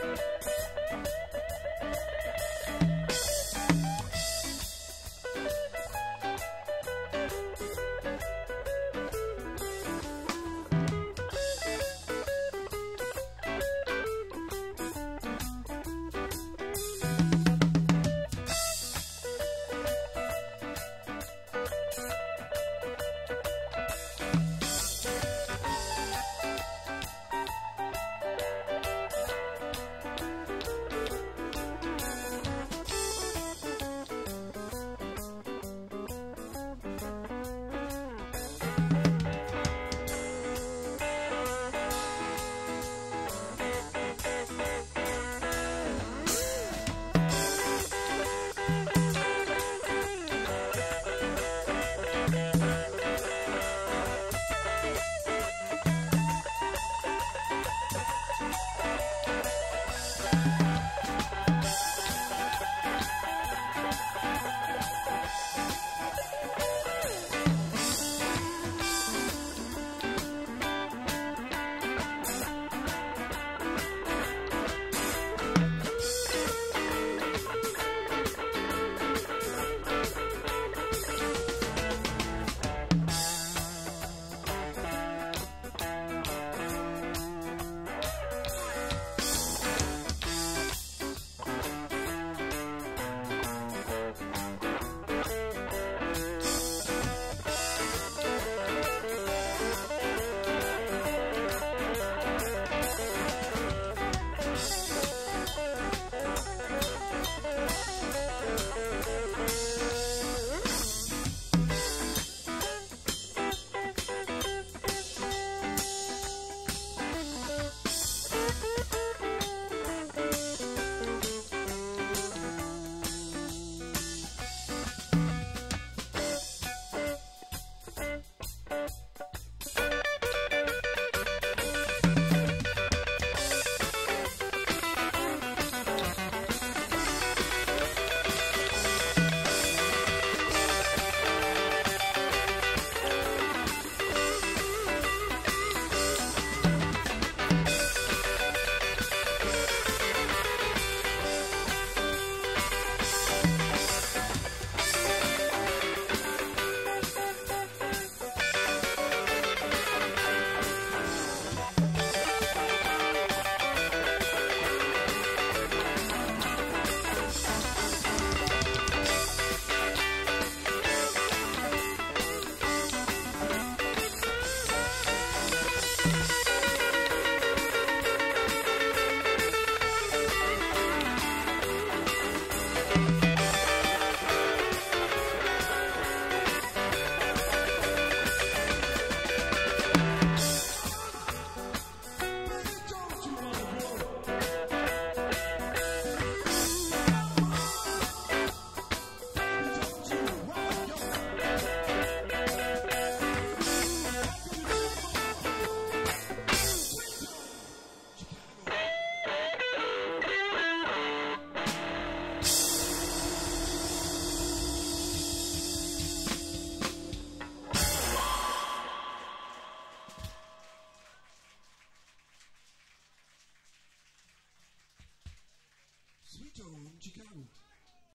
Bye.